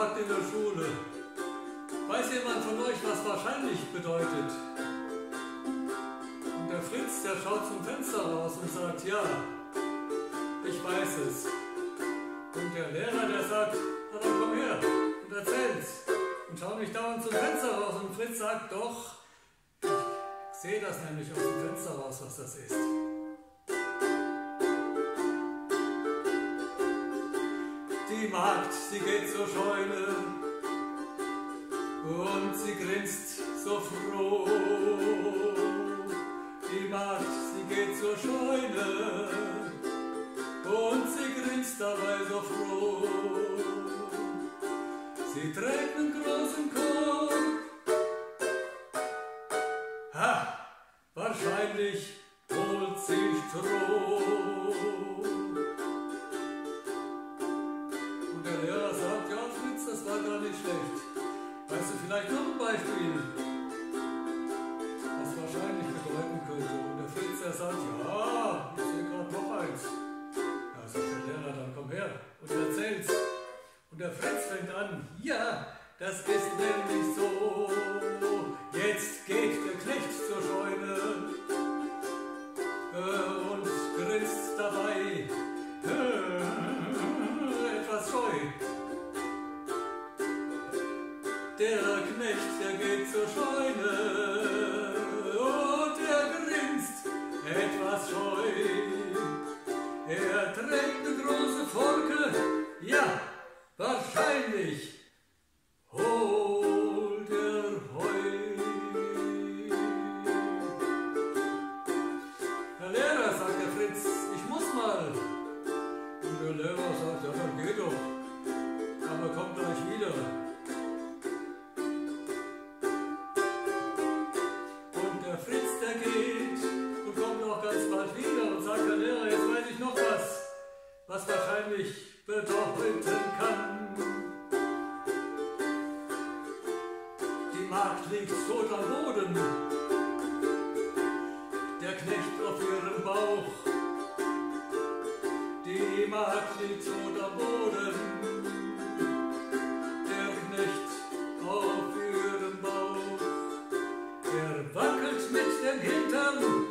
in der Schule. Weiß jemand von euch, was wahrscheinlich bedeutet? Und der Fritz, der schaut zum Fenster raus und sagt, ja, ich weiß es. Und der Lehrer, der sagt, na dann komm her und erzähl's. Und schau nicht dauernd zum Fenster raus. Und Fritz sagt, doch, ich sehe das nämlich aus dem Fenster raus, was das ist. Magd, sie geht zur Scheune und sie grinst so froh. Die Magd, sie geht zur Scheune und sie grinst dabei so froh. Sie trägt einen großen Korb. Ha, wahrscheinlich holt sie Stroh. Schlecht. Weißt du vielleicht noch ein Beispiel, was wahrscheinlich bedeuten könnte? Und der Fritz, der sagt, ja, ich sehe gerade noch eins. Da sagt der Lehrer, dann komm her und erzähl's. Und der Fritz fängt an, ja, das ist nämlich so. Der Knecht, der geht zur Scheune und er grinst etwas scheu. Bald wieder und sagt, Herr Lehrer, jetzt weiß ich noch was, was wahrscheinlich bedeuten kann. Die Magd liegt tot am Boden, der Knecht auf ihrem Bauch. Die Magd liegt tot am Boden, der Knecht auf ihrem Bauch. Er wackelt mit dem Hintern